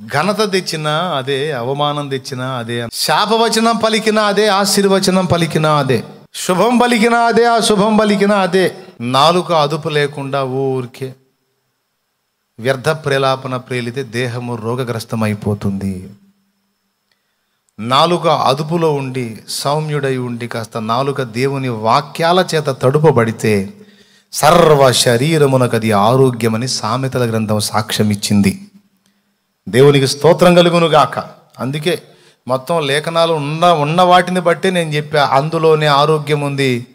ఘనత తెచ్చినా అదే అవమానం తెచ్చినా అదే శాపవచనం పలికినా అదే ఆశీర్వచనం పలికినా అదే శుభం పలికినా అదే అశుభం పలికినా అదే నాలుక అదుపు లేకుండా ఊరికే వ్యర్థ ప్రేలాపన ప్రేలితే దేహము రోగగ్రస్తమైపోతుంది. నాలుక అదుపులో ఉండి సౌమ్యుడై ఉండి కాస్త నాలుక దేవుని వాక్యాల చేత తడుపబడితే సర్వ శరీరమునకది ఆరోగ్యమని సామెతల గ్రంథం సాక్ష్యం ఇచ్చింది దేవునికి స్తోత్రం కలుగును గాక అందుకే మొత్తం లేఖనాలు ఉన్న ఉన్న వాటిని బట్టే నేను చెప్పా అందులోనే ఆరోగ్యం ఉంది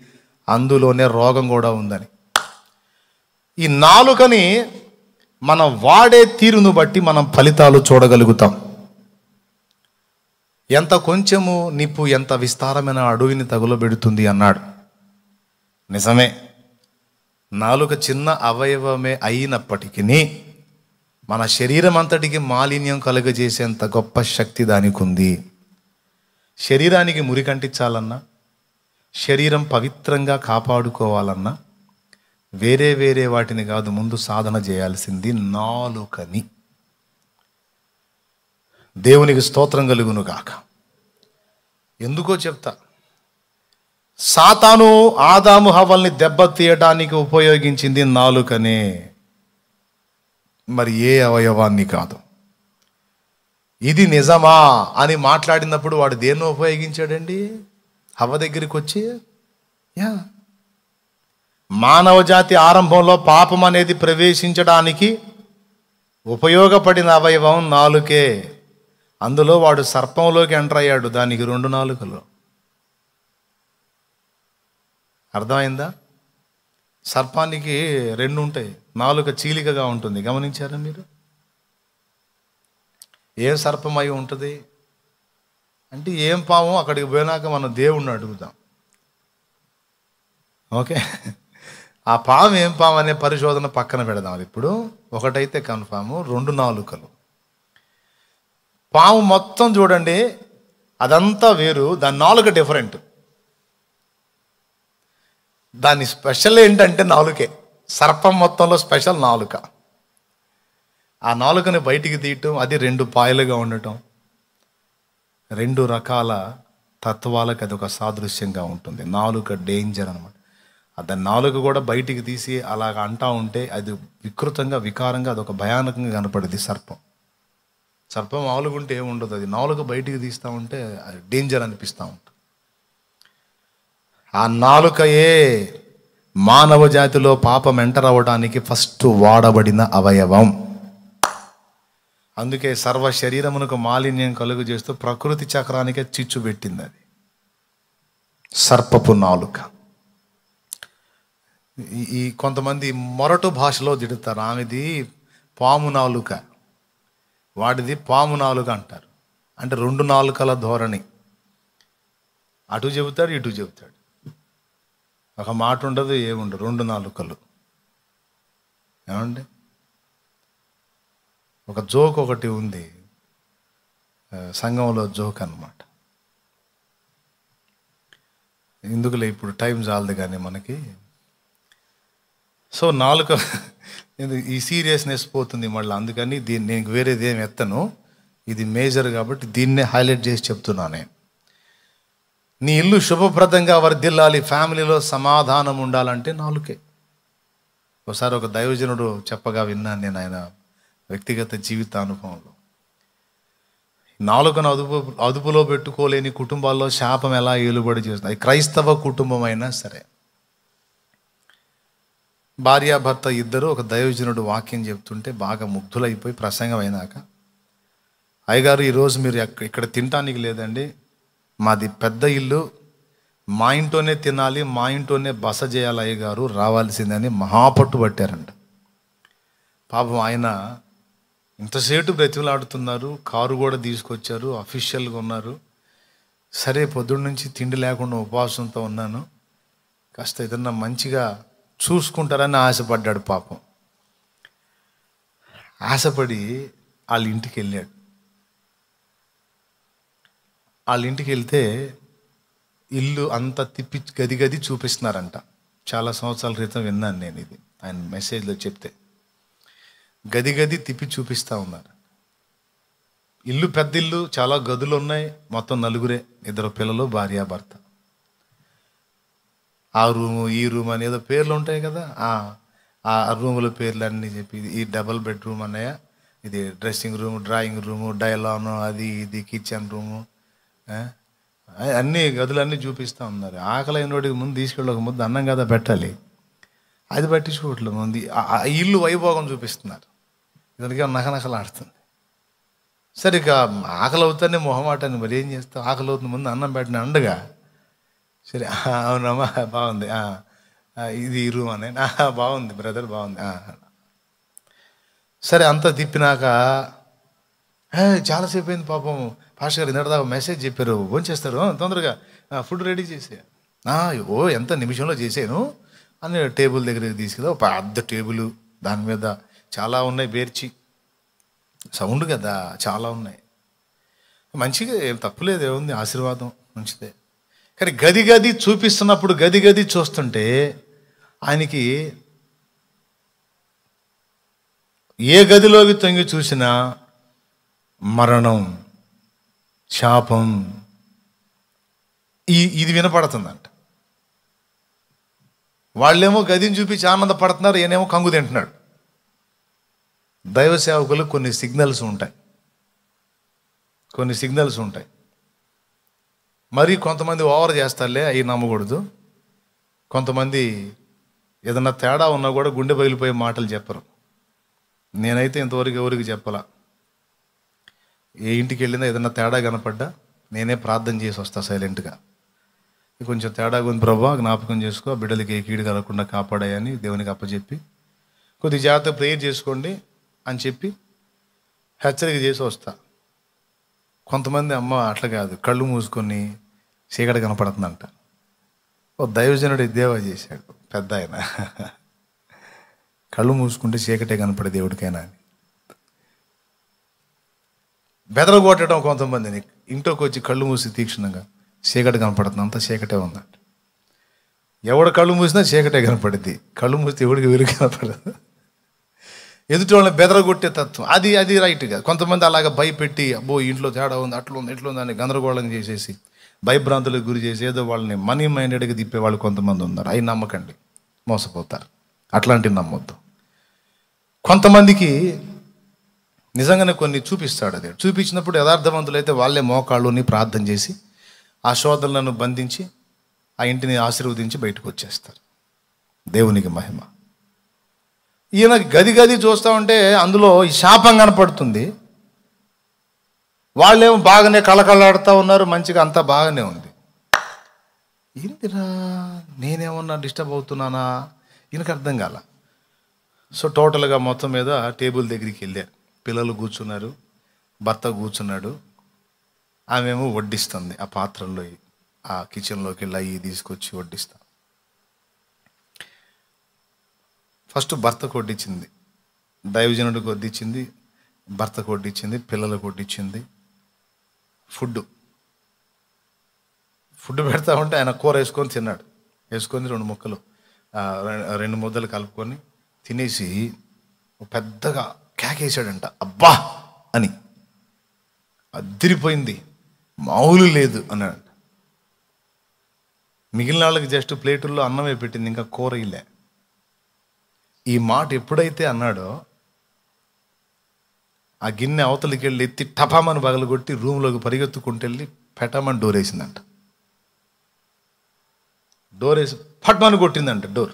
అందులోనే రోగం కూడా ఉందని. ఈ నాలుకని మనం వాడే తీరును బట్టి మనం ఫలితాలు చూడగలుగుతాం. ఎంత కొంచెము నిప్పు ఎంత విస్తారమైన అడవిని తగులబెడుతుంది అన్నాడు. నిజమే. నాలుక చిన్న అవయవమే అయినప్పటికీ మన శరీరం అంతటికి మాలిన్యం కలుగజేసేంత గొప్ప శక్తి దానికి ఉంది శరీరానికి మురికంటించాలన్నా శరీరం పవిత్రంగా కాపాడుకోవాలన్నా వేరే వేరే వాటిని కాదు ముందు సాధన చేయాల్సింది నాలుకని. దేవునికి స్తోత్రం కలుగును కాక ఎందుకో చెప్తా. సాతాను ఆదాము హవల్ని దెబ్బతీయడానికి ఉపయోగించింది నాలుకనే. మరి ఏ అవయవాన్ని కాదు. ఇది నిజమా అని మాట్లాడినప్పుడు వాడు దేన్ని ఉపయోగించాడండి? హవ దగ్గరికి వచ్చి యా. మానవ జాతి ఆరంభంలో పాపం అనేది ప్రవేశించడానికి ఉపయోగపడిన అవయవం నాలుకే. అందులో వాడు సర్పంలోకి ఎంటర్ అయ్యాడు దానికి రెండు నాలుకలు. అర్థమైందా? సర్పానికి రెండు ఉంటాయి. నాలుక చీలికగా ఉంటుంది. గమనించారా మీరు? ఏం సర్పం అయి ఉంటుంది? అంటే ఏం పాము అక్కడికి పోయినాక మనం దేవుణ్ణి అడుగుతాం ఓకే. ఆ పాము ఏం పాము అనే పరిశోధన పక్కన పెడదాం అది ఇప్పుడు. ఒకటైతే కన్ఫాము. రెండు నాలుకలు. పాము మొత్తం చూడండి అదంతా వేరు దాని నాలుక డిఫరెంట్. దాని స్పెషల్ ఏంటంటే నాలుకే. సర్పం మొత్తంలో స్పెషల్ నాలుక. ఆ నాలుకని బయటికి తీయటం అది రెండు పాయలుగా ఉండటం రెండు రకాల తత్వాలకు అది ఒక సాదృశ్యంగా ఉంటుంది. నాలుక డేంజర్ అనమాట దాని నాలుక కూడా బయటికి తీసి అలాగ అంటా ఉంటే అది వికృతంగా వికారంగా అది ఒక భయానకంగా కనపడేది సర్పం. సర్పం ఆలుగుంటే ఏముండదు అది నాలుక బయటికి తీస్తూ ఉంటే అది డేంజర్ అనిపిస్తూ ఉంటుంది. ఆ నాలుకయే మానవ జాతిలో పాపం ఎంటర్ అవ్వడానికి ఫస్ట్ వాడబడిన అవయవం. అందుకే సర్వ శరీరమునకు మాలిన్యం కలుగు చేస్తూ ప్రకృతి చక్రానికే చిచ్చు పెట్టింది అది. సర్పపు నాలుక. ఈ- ఈ కొంతమంది మొరటు భాషలో తిడతారు ఆమెది పాము నాలుక. వాడిది పాము నాలుక అంటారు. అంటే రెండు నాలుకల ధోరణి. అటు చెబుతాడు ఇటు చెబుతాడు. ఒక మాట ఉండదు ఏముండదు. రెండు నాలుకలు. ఏమండి? ఒక జోక్ ఒకటి ఉంది. సంఘంలో జోక్ అనమాట ఎందుకులే ఇప్పుడు టైం చాలదు కానీ మనకి. సో నాలుక ఇది ఈ సీరియస్నెస్ పోతుంది మళ్ళీ. అందుకని దీన్ని నేను వేరేది ఏం ఎత్తను. ఇది మేజర్ కాబట్టి దీన్నే హైలైట్ చేసి చెప్తున్నాను నేను. నీ ఇల్లు శుభప్రదంగా వర్ధిల్లాలి ఫ్యామిలీలో సమాధానం ఉండాలంటే నాలుకే. ఒకసారి ఒక దైవజనుడు చెప్పగా విన్నాను నేను ఆయన వ్యక్తిగత జీవిత అనుభవంలో. నాలుకను అదుపు అదుపులో పెట్టుకోలేని కుటుంబాల్లో శాపం ఎలా ఏలుబడి చేస్తుంది? క్రైస్తవ కుటుంబం అయినా సరే భార్యాభర్త ఇద్దరు ఒక దైవజనుడు వాక్యం చెప్తుంటే బాగా ముగ్ధులైపోయి ప్రసంగం అయినాక అయ్యగారు ఈరోజు మీరు ఇక్కడ తినటానికి లేదండి. మాది పెద్ద ఇల్లు. మా ఇంట్లోనే తినాలి మా ఇంట్లోనే బస చేయాలి అయ్యగారు రావాల్సిందని మహాపట్టు పట్టారంట. పాపం ఆయన ఇంతసేటు బ్రతిమలాడుతున్నారు కారు కూడా తీసుకొచ్చారు అఫీషియల్గా ఉన్నారు. సరే పొద్దున్న నుంచి తిండి లేకుండా ఉపవాసంతో ఉన్నాను. కాస్త ఏదన్నా మంచిగా చూసుకుంటారని ఆశపడ్డాడు పాపం. ఆశపడి వాళ్ళ ఇంటికి వెళ్ళాడు. వాళ్ళ ఇంటికి వెళ్తే ఇల్లు అంతా తిప్పి గది గది చూపిస్తున్నారంట. చాలా సంవత్సరాల క్రితం విన్నాను నేను ఇది. ఆయన మెసేజ్లో చెప్తే. గది గది తిప్పి చూపిస్తూ ఉన్నారు. ఇల్లు పెద్ద ఇల్లు చాలా గదులు ఉన్నాయి. మొత్తం నలుగురే ఇద్దరు పిల్లలు భార్య భర్త. ఆ రూము ఈ రూమ్ అని ఏదో పేర్లు ఉంటాయి కదా. ఆ రూముల పేర్లు అన్నీ చెప్పి ఈ డబల్ బెడ్రూమ్ అన్నయ్య ఇది డ్రెస్సింగ్ రూమ్ డ్రాయింగ్ రూము డైలాన్ అది ఇది కిచెన్ రూము అన్ని గదులన్నీ చూపిస్తూ ఉన్నారు. ఆకలి అయినోడికి ముందు తీసుకెళ్ళి ఒక ముద్ద అన్నం కదా పెట్టాలి. అది పట్టించుకోవట్లేదు ముందు. ఆ- ఇల్లు వైభోగం చూపిస్తున్నారు. ఇతనికి నకనకలాడుతుంది సరే ఇక ఆకలి అవుతానే మొహమాటాన్ని మరి ఏం చేస్తావు? ఆకలి అవుతుంది ముందు అన్నం పెట్టిన అండగా? సరే అవునమ్మా బాగుంది. ఇది ఇరు రూమ్ అని. బాగుంది బ్రదర్ బాగుంది. సరే అంతా తిప్పినాక చాలాసేపు అయింది పాపం. పాస్టర్ గారు ఇందాక మెసేజ్ చెప్పారు. ఫోన్ చేస్తారు తొందరగా. ఫుడ్ రెడీ చేసే. "ఆ, ఓ ఎంత నిమిషంలో చేసాను. అని టేబుల్ దగ్గరికి తీసుకెళ్ళి ఒక పెద్ద టేబుల్. దాని మీద చాలా ఉన్నాయి బేర్చి సౌండ్ కదా చాలా ఉన్నాయి. మంచిగా ఏం తప్పులేదు ఏముంది? ఆశీర్వాదం మంచిదే. కానీ గది గది చూపిస్తున్నప్పుడు గది గది చూస్తుంటే ఆయనకి ఏ గదిలోకి తొంగి చూసినా మరణం శాపం. ఈ ఇది వినపడుతుందంట. వాళ్ళేమో గదిని చూపించి ఆనందపడుతున్నారు ఈయనేమో కంగు తింటున్నాడు. దైవ సేవకులు కొన్ని సిగ్నల్స్ ఉంటాయి. కొన్ని సిగ్నల్స్ ఉంటాయి. మరి కొంతమంది ఓవర్ చేస్తారులే అవి నమ్మకూడదు. కొంతమంది ఏదన్నా తేడా ఉన్నా కూడా గుండె పగిలిపోయే మాటలు చెప్పరు. నేనైతే ఇంతవరకు ఎవరికి చెప్పలా. ఏ ఇంటికి వెళ్ళినా ఏదన్నా తేడా కనపడ్డా నేనే ప్రార్థన చేసి వస్తా సైలెంట్గా. కొంచెం తేడాగా ఉంది ప్రభా జ్ఞాపకం చేసుకో ఆ బిడ్డలకి ఏ కీడు కలగకుండా కాపాడాయని దేవునికి అప్పచెప్పి. కొద్ది జాగ్రత్త ప్రేయర్ చేసుకోండి అని చెప్పి హెచ్చరిక చేసి వస్తా. కొంతమంది అమ్మ అట్లా కాదు కళ్ళు మూసుకొని చీకటి కనపడుతుందంట. ఓ దైవజనుడు దేవా చేశాడు పెద్ద ఆయన. కళ్ళు మూసుకుంటే చీకటే కనపడే దేవుడికైనా అని. బెదరగొట్టడం కొంతమందిని. ఇంట్లోకి వచ్చి కళ్ళు మూసి తీక్షణంగా చీకటి కనపడుతుంది. అంతా చీకటే ఉందంట ఎవడు కళ్ళు మూసినా చీకటే కనపడుద్ది. కళ్ళు మూస్తే ఎవడికి వెలుగు కనపడదు. ఎదుటి వాళ్ళని బెదరగొట్టే తత్వం. అది అది రైట్ కాదు. కొంతమంది అలాగ భయపెట్టి అబ్బో ఇంట్లో తేడా ఉంది అట్లా ఉంది ఇట్లా ఉంది అని గందరగోళం చేసేసి భయభ్రాంతులకు గురి చేసి ఏదో వాళ్ళని మనీ మైండెడ్గా తిప్పే వాళ్ళు కొంతమంది ఉన్నారు. అవి నమ్మకండి. మోసపోతారు. అట్లాంటివి నమ్మొద్దు. కొంతమందికి నిజంగానే కొన్ని చూపిస్తాడు అది. చూపించినప్పుడు యథార్థవంతులైతే వాళ్ళే మోకాళ్ళుని ప్రార్థన చేసి ఆ శోధనలను బంధించి ఆ ఇంటిని ఆశీర్వదించి బయటకు వచ్చేస్తారు. దేవునికి మహిమ. ఈయన గది గది చూస్తూ ఉంటే అందులో ఈ శాపం కనపడుతుంది. వాళ్ళేమో బాగానే కళకళలాడుతూ ఉన్నారు మంచిగా అంతా బాగానే ఉంది. ఏంటిరా నేనేమన్నా డిస్టర్బ్ అవుతున్నానా? ఈయనకు అర్థం కాల. సో టోటల్గా మొత్తం మీద టేబుల్ దగ్గరికి వెళ్ళారు. పిల్లలు కూర్చున్నారు భర్త కూర్చున్నాడు. ఆమెమో వడ్డిస్తుంది ఆ పాత్రల్లో ఆ కిచెన్లోకి వెళ్ళి అయ్యి తీసుకొచ్చి వడ్డిస్తా. ఫస్ట్ భర్తకు వడ్డించింది దైవజనుడికి వడ్డించింది భర్తకు వడ్డించింది పిల్లలకు వడ్డించింది ఫుడ్. ఫుడ్ పెడతా ఉంటే ఆయన కూర వేసుకొని తిన్నాడు. వేసుకొని రెండు ముక్కలు రె- రెండు ముద్దలు కలుపుకొని తినేసి పెద్దగా కేకేశాడంట. అబ్బా! అని. అదిరిపోయింది మామూలు లేదు అన్నాడంట. మిగిలిన వాళ్ళకి జస్ట్ ప్లేటుల్లో అన్నమే పెట్టింది ఇంకా కూర ఇల్లే. ఈ మాట ఎప్పుడైతే అన్నాడో ఆ గిన్నె అవతలికి వెళ్ళి ఎత్తి టపామని పగలగొట్టి రూమ్లోకి పరిగెత్తుకుంటూ వెళ్ళి పెట్టమని డోర్ వేసిందంట డోర్ వేసి పట్మని కొట్టిందంట డోర్.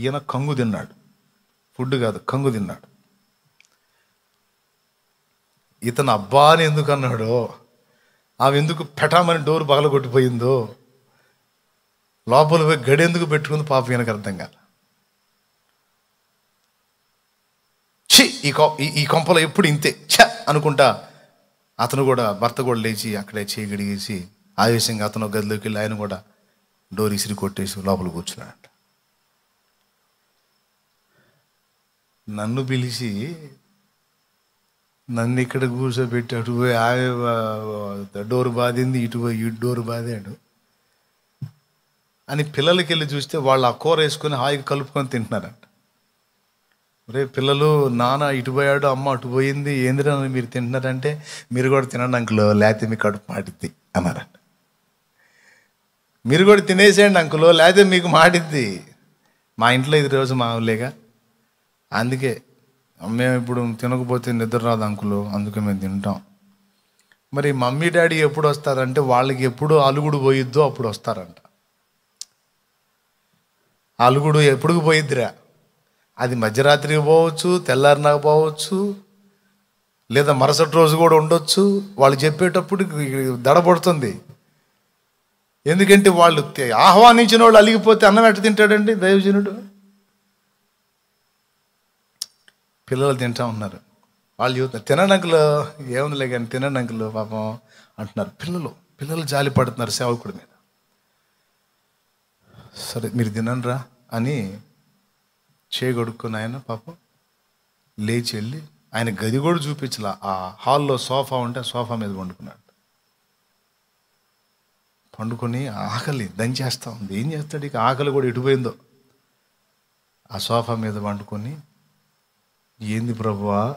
ఈయన కంగు తిన్నాడు. ఫుడ్ కాదు కంగు తిన్నాడు. ఇతను అబ్బా అని ఎందుకు అన్నాడో ఆమె ఎందుకు పెటామని డోర్ పగలగొట్టిపోయిందో లోపల పోయి గడి ఎందుకు పెట్టుకుంది పాప వెనక అర్థం కాదు ఛీ ఈ కొ ఈ- కొంపలో ఎప్పుడు ఇంతే ఛ అనుకుంటా అతను కూడా భర్త కూడా లేచి అక్కడే చేయగడిగేసి ఆవేశంగా అతను గదిలోకి వెళ్ళి ఆయన కూడా డోర్ ఇసిరి కొట్టేసి లోపల కూర్చున్నాడు నన్ను పిలిచి నన్ను ఇక్కడ కూర్చోబెట్టి అటు పోయి ఆమె డోర్ బాధింది ఇటు పోయి ఇటు డోర్ బాధాడు. అని పిల్లలకి వెళ్ళి చూస్తే వాళ్ళు ఆ కూర వేసుకొని హాయిగా కలుపుకొని తింటున్నారంట. రే పిల్లలు నాన్న ఇటు పోయాడు అమ్మ అటు పోయింది ఏందిరా మీరు తింటున్నారంటే మీరు కూడా తినండి అంకులు లేకపోతే మీ కడుపు మాటిద్ది అన్నారంట. మీరు కూడా తినేసేయండి అంకులు లేకపోతే మీకు మాటిద్ది. మా ఇంట్లో ఇది రోజు మామూలేగా అందుకే మేము ఇప్పుడు తినకపోతే నిద్ర రాదు అంకులు. అందుకే మేము తింటాం. మరి మమ్మీ డాడీ ఎప్పుడు వస్తారంటే వాళ్ళకి ఎప్పుడు అలుగుడు పోయిద్దో అప్పుడు వస్తారంట. అలుగుడు ఎప్పుడు పోయిద్దిరా? అది మధ్యరాత్రికి పోవచ్చు తెల్లారినాక పోవచ్చు లేదా మరుసటి రోజు కూడా ఉండొచ్చు. వాళ్ళు చెప్పేటప్పుడు దడబడుతుంది. ఎందుకంటే వాళ్ళు ఆహ్వానించిన వాళ్ళు అలిగిపోతే అన్నం ఎట్ట తింటాడండి దైవజనుడు? పిల్లలు తింటా ఉన్నారు. వాళ్ళు చెబుతున్నారు తినండి ఏముందిలే కానీ తినండి పాపం అంటున్నారు. పిల్లలు పిల్లలు జాలి పడుతున్నారు సేవకుడి మీద. సరే మీరు తినండిరా అని చేయగొడుక్కుని ఆయన పాపం లేచి వెళ్ళి ఆయన గది కూడా చూపించలా. ఆ హాల్లో సోఫా ఉంటే ఆ సోఫా మీద పండుకున్నాడు. పండుకొని ఆకలి దంచేస్తా ఉంది. ఏం చేస్తాడు? ఇక ఆకలి కూడా ఎటుపోయిందో. ఆ సోఫా మీద పండుకొని ఏంది ప్రభువా?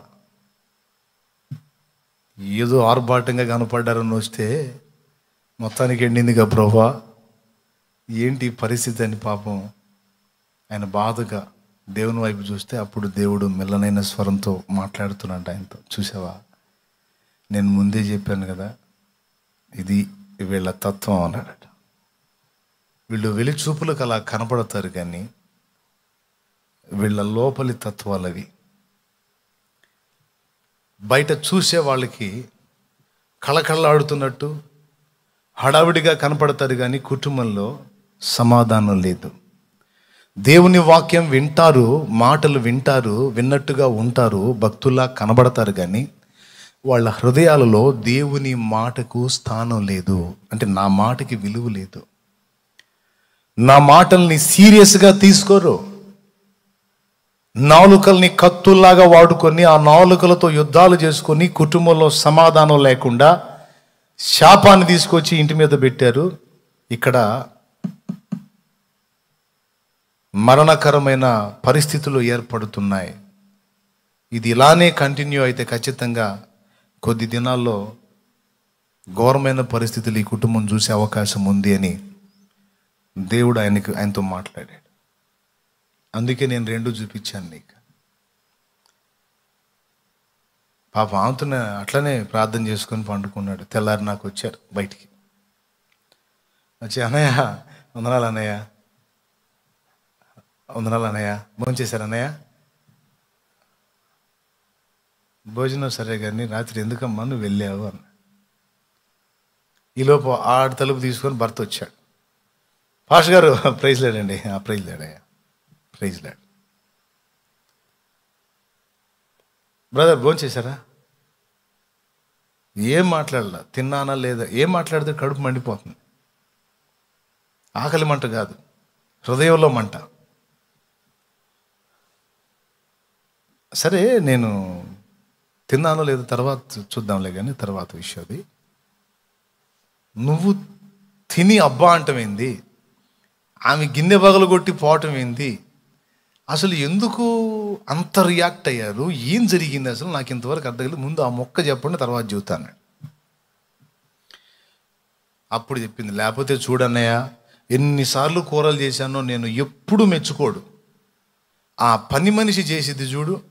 ఏదో ఆర్భాటంగా కనపడ్డారని వస్తే మొత్తానికి ఎండిందిగా ప్రభువా? ఏంటి పరిస్థితి అని పాపం ఆయన బాధగా దేవుని వైపు చూస్తే అప్పుడు దేవుడు మెల్లనైన స్వరంతో మాట్లాడుతున్నాడు ఆయనతో. చూసావా? నేను ముందే చెప్పాను కదా ఇది వీళ్ళ తత్వం అన్నాడట. వీళ్ళు వెలి చూపులకు అలా కనపడతారు కానీ వీళ్ళ లోపలి తత్వాలు అవి బయట చూసే వాళ్ళకి కళకళలాడుతున్నట్టు హడావిడిగా కనపడతారు కానీ కుటుంబంలో సమాధానం లేదు. దేవుని వాక్యం వింటారు మాటలు వింటారు విన్నట్టుగా ఉంటారు భక్తుల్లా కనబడతారు కానీ వాళ్ళ హృదయాలలో దేవుని మాటకు స్థానం లేదు. అంటే నా మాటకి విలువ లేదు. నా మాటల్ని సీరియస్గా తీసుకోరు. నాలుకల్ని కత్తుల్లాగా వాడుకొని ఆ నాలుకలతో యుద్ధాలు చేసుకొని కుటుంబంలో సమాధానం లేకుండా శాపాన్ని తీసుకొచ్చి ఇంటి మీద పెట్టారు. ఇక్కడ మరణకరమైన పరిస్థితులు ఏర్పడుతున్నాయి. ఇది ఇలానే కంటిన్యూ అయితే ఖచ్చితంగా కొద్ది దినాల్లో ఘోరమైన పరిస్థితులు ఈ కుటుంబం చూసే అవకాశం ఉంది అని దేవుడు ఆయనకు ఆయనతో మాట్లాడాడు. అందుకే నేను రెండు చూపించాను నీకు. పాప ఆమెతోనే అట్లనే ప్రార్థన చేసుకొని పండుకున్నాడు. తెల్లారి నాకు వచ్చారు బయటికి. వచ్చి అన్నయ్య వందనాలు అన్నయ్య. వందనాలు అన్నయ్య. భోజనం చేశారు అన్నయ్య? భోజనం సరే కానీ రాత్రి ఎందుకమ్మా నువ్వు వెళ్ళావు? అన్న. ఈలోపు ఆడ తలుపు తీసుకొని భర్త వచ్చాడు. పాష్ గారు ప్రైజ్ లేడండి. ఆ ప్రైజ్ లేడయ్యా. ప్రైజ్ ల్యాడ్ బ్రదర్ భోజనం చేశారా? ఏం మాట్లాడలా? తిన్నానా లేదా? ఏం మాట్లాడితే కడుపు మండిపోతుంది. ఆకలి మంట కాదు. హృదయంలో మంట. సరే నేను తిన్నానో లేదో తర్వాత చూద్దాంలే కానీ తర్వాత విషయం అది. నువ్వు తిని అబ్బా అంటమేంది? ఆమె గిన్నె పగలు కొట్టి పోవటం ఏంది అసలు ఎందుకు అంత రియాక్ట్ అయ్యారు? ఏం జరిగింది అసలు? నాకు ఇంతవరకు అర్థం కాలేదు. ముందు ఆ మొక్క చెప్పండి తర్వాత చూతాను అప్పుడు చెప్పింది లేకపోతే చూడన్నయ్య ఎన్నిసార్లు కూరలు చేశానో నేను ఎప్పుడు మెచ్చుకోడు. ఆ పని మనిషి చేసేది చూడు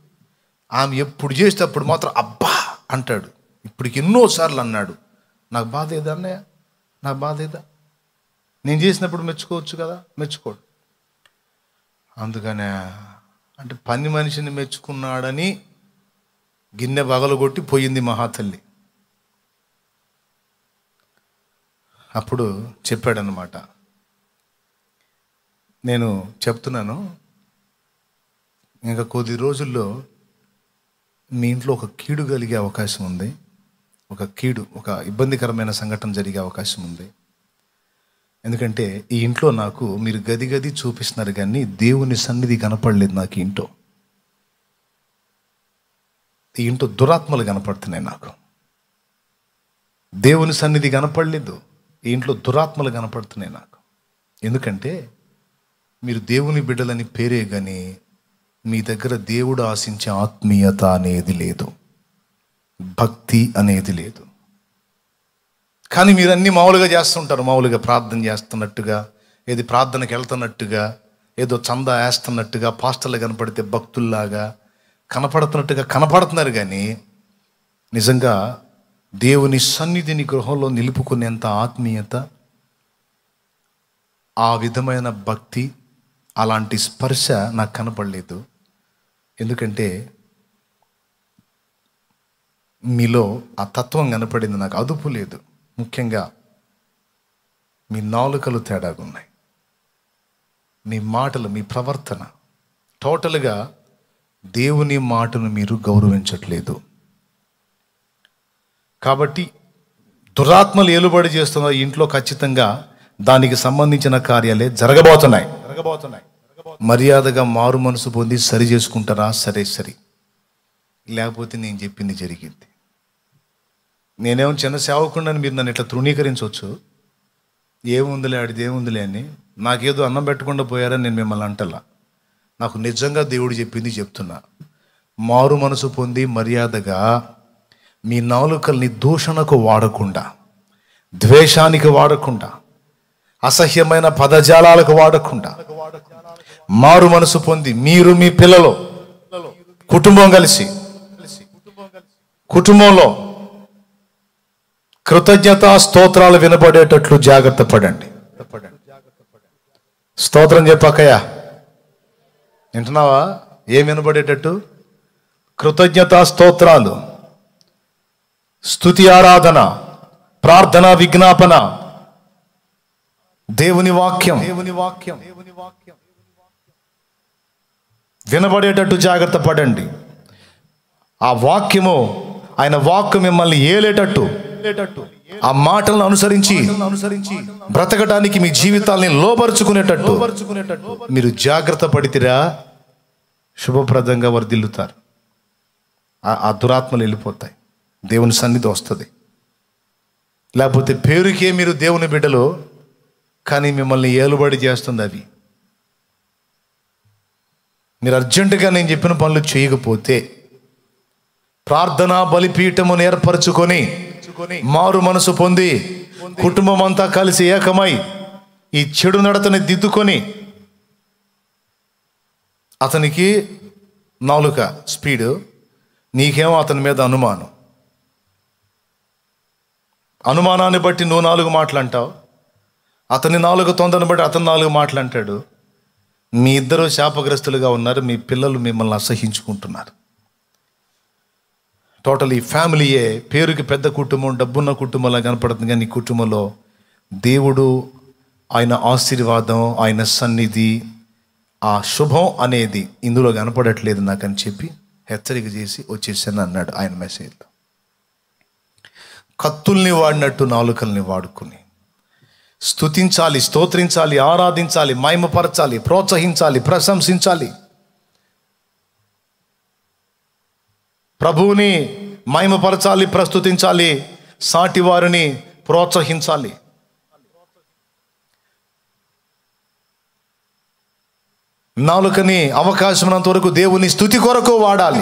ఆమె ఎప్పుడు చేసేటప్పుడు మాత్రం అబ్బా అంటాడు. ఇప్పటికి ఎన్నోసార్లు అన్నాడు. నాకు బాధ ఏదా అన్నయ్య? నాకు బాధ ఏదా? నేను చేసినప్పుడు మెచ్చుకోవచ్చు కదా? మెచ్చుకోడు. అందుకనే అంటే పని మనిషిని మెచ్చుకున్నాడని గిన్నె పగలగొట్టి పోయింది మహాతల్లి. అప్పుడు చెప్పాడనమాట నేను చెప్తున్నాను ఇంకా కొద్ది రోజుల్లో మీ ఇంట్లో ఒక కీడు కలిగే అవకాశం ఉంది. ఒక కీడు ఒక ఇబ్బందికరమైన సంఘటన జరిగే అవకాశం ఉంది. ఎందుకంటే ఈ ఇంట్లో నాకు మీరు గది గది చూపిస్తున్నారు కానీ దేవుని సన్నిధి కనపడలేదు నాకు ఇంట్లో. ఈ ఇంట్లో దురాత్మలు కనపడుతున్నాయి నాకు. దేవుని సన్నిధి కనపడలేదు. ఈ ఇంట్లో దురాత్మలు కనపడుతున్నాయి నాకు. ఎందుకంటే మీరు దేవుని బిడ్డలని పేరే కానీ మీ దగ్గర దేవుడు ఆశించే ఆత్మీయత అనేది లేదు. భక్తి అనేది లేదు. కానీ మీరు అన్నీ మామూలుగా చేస్తుంటారు. మామూలుగా ప్రార్థన చేస్తున్నట్టుగా ఏది ప్రార్థనకి వెళ్తున్నట్టుగా ఏదో చందా వేస్తున్నట్టుగా పాస్టర్లు కనపడితే భక్తుల్లాగా కనపడుతున్నట్టుగా కనపడుతున్నారు కానీ నిజంగా దేవుని సన్నిధిని గృహంలో నిలుపుకునేంత ఆత్మీయత ఆ విధమైన భక్తి అలాంటి స్పర్శ నాకు కనపడలేదు. ఎందుకంటే మీలో ఆ తత్వం కనపడింది. నాకు అదుపు లేదు. ముఖ్యంగా మీ నాలుకలు తేడాగా ఉన్నాయి. మీ మాటలు మీ ప్రవర్తన టోటల్గా దేవుని మాటను మీరు గౌరవించట్లేదు. కాబట్టి దురాత్మలు ఏలుబడి చేస్తున్న ఇంట్లో ఖచ్చితంగా దానికి సంబంధించిన కార్యాలే జరగబోతున్నాయి. జరగబోతున్నాయి. మర్యాదగా మారు మనసు పొంది సరి చేసుకుంటారా? సరే సరి. లేకపోతే నేను చెప్పింది జరిగింది. నేనేమో చిన్న సేవకుండా మీరు నన్ను ఇట్లా తృణీకరించవచ్చు. ఏముందిలే ఆడిది ఏముందిలే అని. నాకేదో అన్నం పెట్టకుండా పోయారని నేను మిమ్మల్ని అంటలా. నాకు నిజంగా దేవుడు చెప్పింది చెప్తున్నా. మారు మనసు పొంది మర్యాదగా మీ నాలుకల్ని దూషణకు వాడకుండా ద్వేషానికి వాడకుండా అసహ్యమైన పదజాలాలకు వాడకుండా మారు మనసు పొంది మీరు మీ పిల్లలు కుటుంబం కలిసి కుటుంబంలో కృతజ్ఞత స్తోత్రాలు వినబడేటట్లు జాగ్రత్త పడండి. స్తోత్రం చెప్పకయ్యా. వింటున్నావా? ఏం వినబడేటట్టు? కృతజ్ఞత స్తోత్రాలు. స్తుతి ఆరాధన ప్రార్థన విజ్ఞాపన. దేవుని వాక్యం. దేవుని వాక్యం వినబడేటట్టు జాగ్రత్త పడండి. ఆ వాక్యము ఆయన వాక్కు మిమ్మల్ని ఏలేటట్టు ఆ మాటలను అనుసరించి అనుసరించి బ్రతకడానికి మీ జీవితాల్ని లోపరుచుకునేటట్టు మీరు జాగ్రత్త పడితిరా శుభప్రదంగా వర్ధిల్లుతారు. ఆ- ఆ దురాత్మలు వెళ్ళిపోతాయి. దేవుని సన్నిధి వస్తుంది. లేకపోతే పేరుకే మీరు దేవుని బిడ్డలు కానీ మిమ్మల్ని ఏలుబడి చేస్తుంది అవి. మీరు అర్జెంటుగా నేను చెప్పిన పనులు చేయకపోతే ప్రార్థనా బలిపీఠమును ఏర్పరచుకొని మారు మనసు పొంది కుటుంబం అంతా కలిసి ఏకమై ఈ చెడు నడతని దిద్దుకొని అతనికి నాలుక స్పీడు నీకేమో అతని మీద అనుమానం. అనుమానాన్ని బట్టి నువ్వు నాలుగు మాటలు అంటావు అతని నాలుగు తొందరని బట్టి అతని నాలుగు మాటలు అంటాడు మీ ఇద్దరు శాపగ్రస్తులుగా ఉన్నారు మీ పిల్లలు మిమ్మల్ని అసహించుకుంటున్నారు. టోటల్ ఈ ఫ్యామిలీయే. పేరుకి పెద్ద కుటుంబం డబ్బున్న కుటుంబంలా కనపడుతుంది కానీ కుటుంబంలో దేవుడు ఆయన ఆశీర్వాదం ఆయన సన్నిధి ఆ శుభం అనేది ఇందులో కనపడట్లేదు నాకని చెప్పి హెచ్చరిక చేసి వచ్చేసాను అన్నాడు ఆయన మెసేజ్లో. కత్తుల్ని వాడినట్టు నాలుకల్ని వాడుకుని. స్తుతించాలి స్తోత్రించాలి ఆరాధించాలి మైమపరచాలి ప్రోత్సహించాలి ప్రశంసించాలి. ప్రభువుని మహిమపరచాలి ప్రస్తుతించాలి సాటి వారిని ప్రోత్సహించాలి. నాలుకని అవకాశం వరకు దేవుని స్థుతి కొరకు వాడాలి.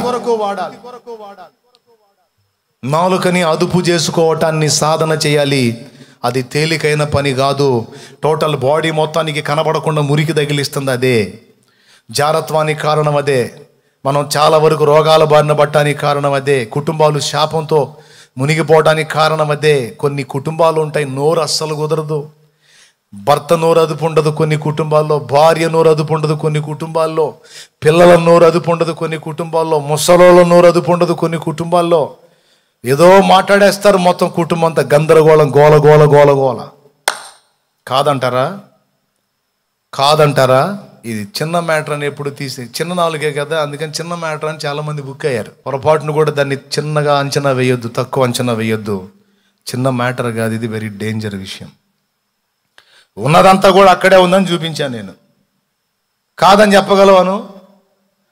నాలుకని అదుపు చేసుకోవటాన్ని సాధన చేయాలి. అది తేలికైన పని కాదు. టోటల్ బాడీ మొత్తానికి కనబడకుండా మురికి తగిలిస్తుంది అదే. జారత్వానికి కారణం అదే. మనం చాలా వరకు రోగాల బారిన పట్టడానికి కారణం అదే కుటుంబాలు శాపంతో మునిగిపోవడానికి కారణం అదే. కొన్ని కుటుంబాలు ఉంటాయి నోరు అస్సలు కుదరదు. భర్త నోరు అదుపు ఉండదు కొన్ని కుటుంబాల్లో భార్య నోరు అదుపు ఉండదు కొన్ని కుటుంబాల్లో పిల్లల నోరు అదుపు ఉండదు కొన్ని కుటుంబాల్లో ముసలోళ్ళ నోరు అదుపు ఉండదు కొన్ని కుటుంబాల్లో. ఏదో మాట్లాడేస్తారు మొత్తం కుటుంబం అంతా గందరగోళం గోల గోల గోల గోల. కాదంటారా? కాదంటారా? ఇది చిన్న మ్యాటర్ అని ఎప్పుడు తీసి చిన్న నాలుగే కదా అందుకని చిన్న మ్యాటర్ అని చాలామంది బుక్ అయ్యారు. పొరపాటును కూడా దాన్ని చిన్నగా అంచనా వేయొద్దు తక్కువ అంచనా వేయొద్దు. చిన్న మ్యాటర్ కాదు ఇది వెరీ డేంజర్ విషయం. ఉన్నదంతా కూడా అక్కడే ఉందని చూపించాను నేను. కాదని చెప్పగలవాను?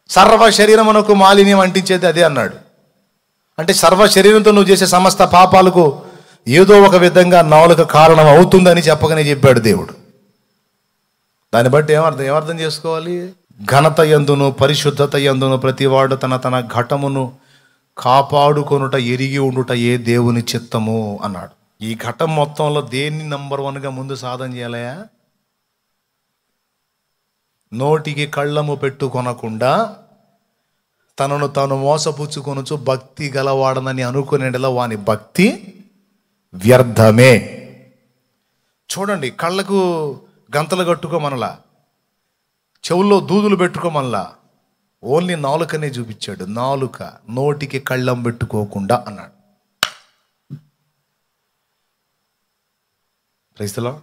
సర్వ శరీరమునకు మాలిన్యం అంటించేది అదే అన్నాడు. అంటే సర్వ శరీరంతో నువ్వు చేసే సమస్త పాపాలకు ఏదో ఒక విధంగా నాలుక కారణం అవుతుందని చెప్పగానే చెప్పాడు దేవుడు. దాన్ని బట్టి ఏమర్థం ఏమర్థం చేసుకోవాలి? ఘనత ఎందును పరిశుద్ధత ఎందును ప్రతివాడు తన తన ఘటమును కాపాడుకొనుట ఎరిగి ఉండుట ఏ దేవుని చిత్తము? అన్నాడు. ఈ ఘటం మొత్తంలో దేన్ని నంబర్ వన్గా ముందు సాధన చేయలేయా నోటికి కళ్ళము పెట్టుకొనకుండా తనను తాను మోసపుచ్చుకొనుచు భక్తి గలవాడనని అనుకునేలా వాని భక్తి వ్యర్థమే. చూడండి కళ్ళకు గంతలు కట్టుకోమనలా చెవుల్లో దూదులు పెట్టుకోమనలా ఓన్లీ నాలుకనే చూపించాడు. నాలుక నోటికి కళ్ళం పెట్టుకోకుండా అన్నాడు. క్రైస్తలో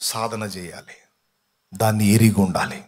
సాధన చేయాలి. దాన్ని ఎరిగి ఉండాలి.